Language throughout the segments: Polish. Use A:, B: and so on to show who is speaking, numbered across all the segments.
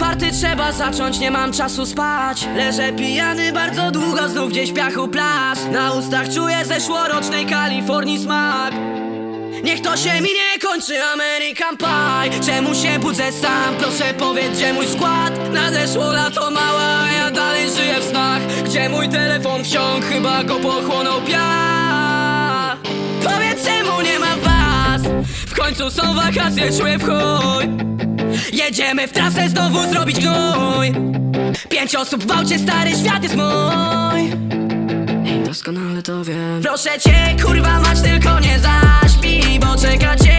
A: party trzeba zacząć, nie mam czasu spać. Leżę pijany bardzo długo, znów gdzieś piachu plaż Na ustach czuję zeszłorocznej Kalifornii smak. Niech to się mi nie kończy American Pie. Czemu się budzę sam? Proszę powiedz, gdzie mój skład? Nadeszło lato mała, ja dalej żyję w snach. Gdzie mój telefon wsiąkł? Chyba go pochłonął piach. Powiedz, czemu nie ma was? W końcu są wakacje, czuję w chuj Jedziemy w trasę znowu zrobić gnój. Pięć osób w aucie, stary świat jest mój. Ej, doskonale to wiem. Proszę cię, kurwa, mać tylko nie zaśpi Bo czeka cię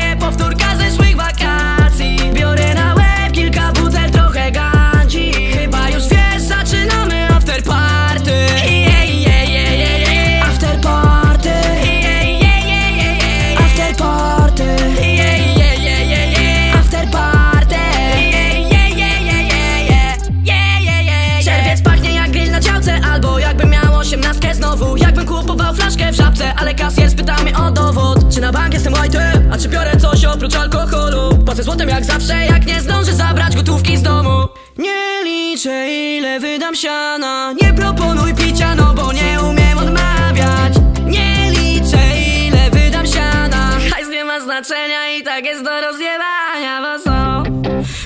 A: znowu. Jakbym kupował flaszkę w żabce Ale kasjer spyta mnie o dowód. Czy na bank jestem white'em, a czy biorę coś oprócz alkoholu? Płacę złotem jak zawsze, jak nie zdążę zabrać gotówki z domu. Nie liczę ile wydam siana. Nie proponuj picia, no bo nie umiem odmawiać. Nie liczę ile wydam siana. Hajs nie ma znaczenia i tak jest do rozjebania Bo są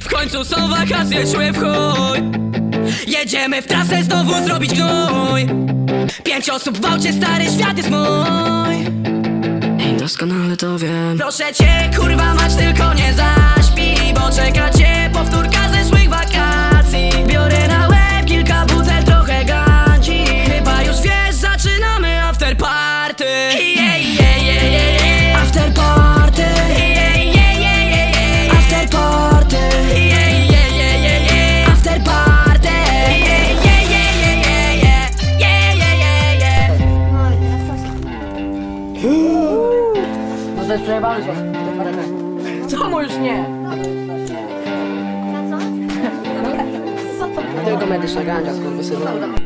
A: w końcu są wakacje, czuję w chuj. Jedziemy w trasę znowu zrobić gnój Pięć osób w aucie, stary świat jest mój. Ej, doskonale to wiem. Proszę cię, kurwa, mać tylko nie zaśpi Bo czeka cię powtórka zeszłych wakacji. Biorę na łeb kilka butel, trochę gandzi Chyba już wiesz, zaczynamy after party
B: To jest przejebane się. Czemu już nie? Tylko medyczna gandzia, skurwysynu.